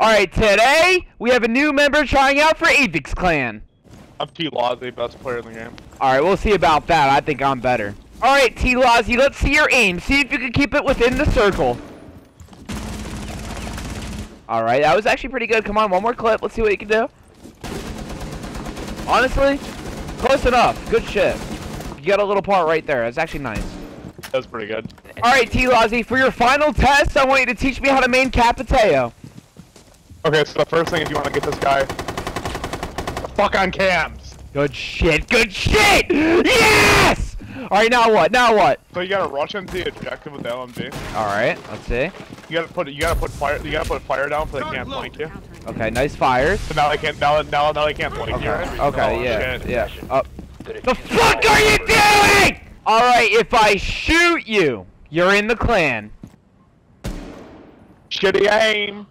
Alright, today we have a new member trying out for Avix Clan. I'm T Law, the best player in the game. Alright, we'll see about that. I think I'm better. Alright, T Lozzy, let's see your aim. See if you can keep it within the circle. Alright, that was actually pretty good. Come on, one more clip. Let's see what you can do. Honestly, close enough. Good shit. You got a little part right there. That's actually nice. That's pretty good. Alright, T Lozzy, for your final test, I want you to teach me how to main Capitão. Okay, so the first thing is you want to get this guy. Fuck on cams. Good shit, good shit! Yes! Alright, now what? Now what? So you gotta rush into the objective with the LMG. Alright, let's see. You gotta put you gotta put fire you gotta put fire down so they can't flank you. Okay, nice fires. So now they can't now now, now they can't flank Okay, you. okay, Oh, yeah, shit. yeah. Oh. The fuck are you doing? Alright, if I shoot you, you're in the clan. Shitty aim.